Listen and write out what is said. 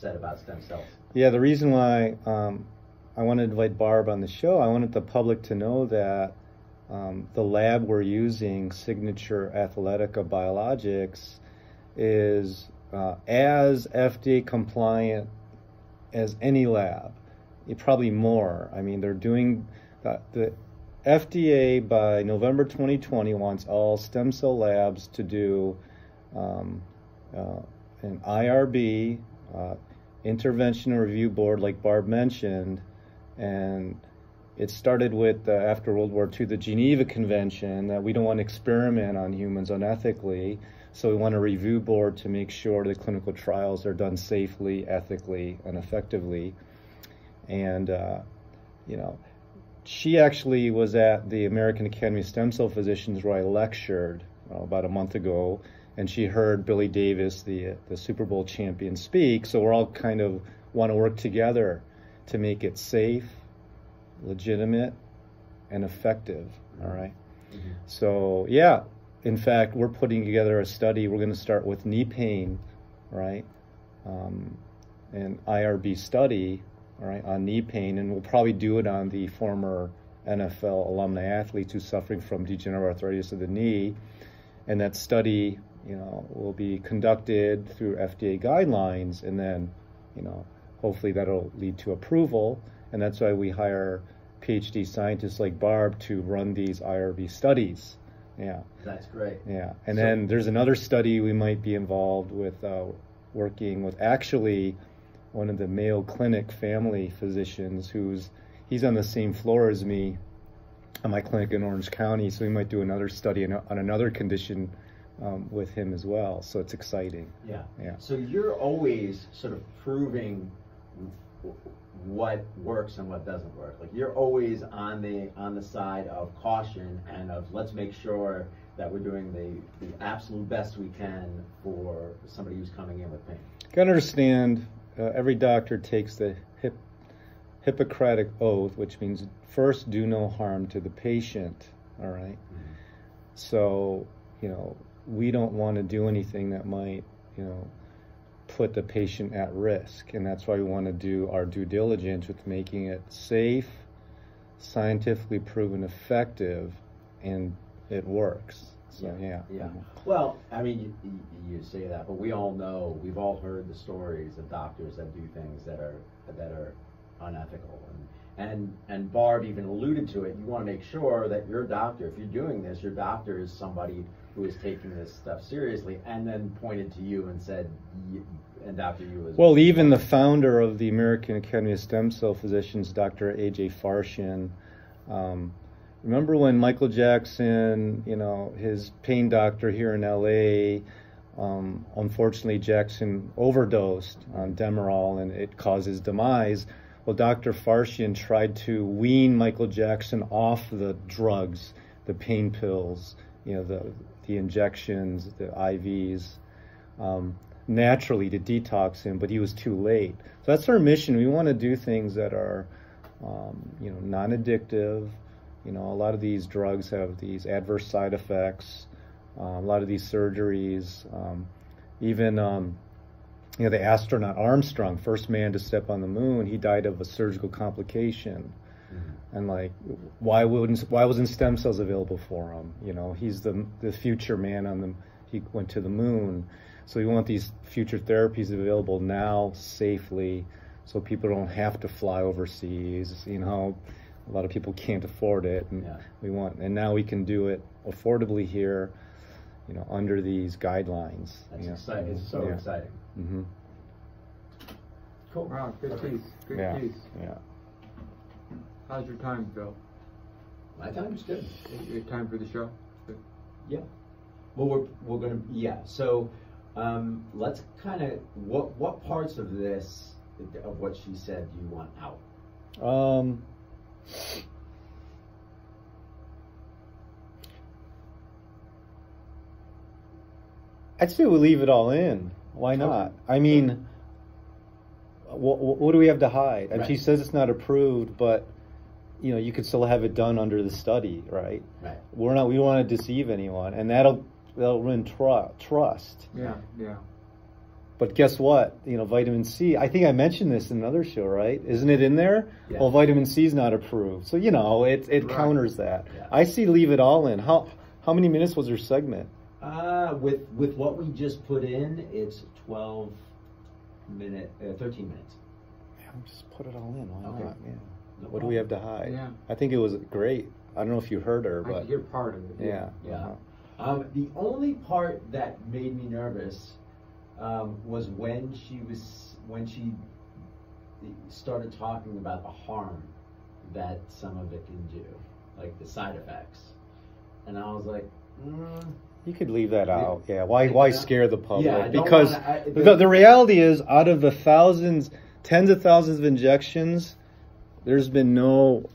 said about stem cells. Yeah, the reason why um, I wanted to invite Barb on the show, I wanted the public to know that um, the lab we're using, Signature Athletica Biologics, is uh, as FDA compliant as any lab, probably more. I mean, they're doing the, the FDA by November 2020 wants all stem cell labs to do um, uh, an IRB, uh, intervention review board, like Barb mentioned, and it started with uh, after World War II the Geneva Convention that we don't want to experiment on humans unethically. So we want a review board to make sure the clinical trials are done safely, ethically, and effectively. And uh, you know, she actually was at the American Academy of Stem Cell Physicians where I lectured uh, about a month ago, and she heard Billy Davis, the the Super Bowl champion, speak. So we're all kind of want to work together to make it safe, legitimate, and effective. All right? mm-hmm. So yeah, in fact, we're putting together a study. We're going to start with knee pain, right? Um, an IRB study, all right, on knee pain, and we'll probably do it on the former NFL alumni athletes who's suffering from degenerative arthritis of the knee. And that study, you know, will be conducted through FDA guidelines, and then, you know, hopefully that'll lead to approval. And that's why we hire PhD scientists like Barb to run these IRB studies. Yeah. That's great. Yeah. And so, then there's another study we might be involved with, uh, working with actually one of the Mayo Clinic family physicians who's he's on the same floor as me on my clinic in Orange County. So we might do another study on, on another condition um, with him as well. So it's exciting. Yeah. Yeah. So you're always sort of proving what works and what doesn't work. Like you're always on the on the side of caution and of let's make sure that we're doing the the absolute best we can for somebody who's coming in with pain. You gotta understand, uh, every doctor takes the hip, Hippocratic oath, which means first do no harm to the patient. All right? mm-hmm. So you know we don't want to do anything that might you know put the patient at risk. And that's why we want to do our due diligence with making it safe, scientifically proven effective, and it works. So, yeah. Yeah. yeah. Mm-hmm. Well, I mean, you, you, say that, but we all know, we've all heard the stories of doctors that do things that are that are unethical. And, and, and Barb even alluded to it. You want to make sure that your doctor, if you're doing this, your doctor is somebody who is taking this stuff seriously, and then pointed to you and said, and Dr. Yoo as well. Even the founder of the American Academy of Stem Cell Physicians, Dr. A.J. Farshchian. Um, remember when Michael Jackson, you know, his pain doctor here in L.A. Um, unfortunately, Jackson overdosed on Demerol and it caused his demise. Well, Dr. Farshchian tried to wean Michael Jackson off the drugs, the pain pills, you know, the the injections, the IVs, um, naturally to detox him, but he was too late. So that's our mission. We want to do things that are, um, you know, non-addictive. You know, a lot of these drugs have these adverse side effects. Uh, a lot of these surgeries, um, even um, you know, the astronaut Armstrong, first man to step on the moon, he died of a surgical complication and like why wouldn't why wasn't stem cells available for him? You know he's the the future man on the he went to the moon. So we want these future therapies available now safely so people don't have to fly overseas you know? A lot of people can't afford it and yeah. we want and now we can do it affordably here you know under these guidelines. That's exciting. it's so yeah. exciting. Mm-hmm. cool. Wow good piece. Good yeah. piece. Yeah How's your time, Phil? My time's good. Your time for the show? Good. Yeah. Well, we're, we're gonna yeah. So um, let's kind of what what parts of this of what she said do you want out? Um. I'd say we leave it all in. Why not? I mean, what, what, do we have to hide? And right. she says it's not approved, but you know, you could still have it done under the study, right? Right. We're not. We don't want to deceive anyone, and that'll that'll ruin tr- trust. Yeah, yeah. But guess what? You know, vitamin C. I think I mentioned this in another show, right? Isn't it in there? Yeah. Well, vitamin C is not approved, so you know it it Right. counters that. Yeah. I see. Leave it all in. How how many minutes was your segment? Uh, with with what we just put in, it's twelve minute, uh, thirteen minutes. Yeah, just put it all in. Why Okay. not? Yeah. What do we have to hide? Yeah. I think it was great. I don't know if you heard her, but hear part of it. yeah. Yeah. uh-huh. Um, the only part that made me nervous um, was when she was when she started talking about the harm that some of it can do, like the side effects, and I was like, mm, You could leave that out. Yeah. Why why scare the public? Yeah, because wanna- I- the, the reality is out of the thousands, tens of thousands of injections, there's been no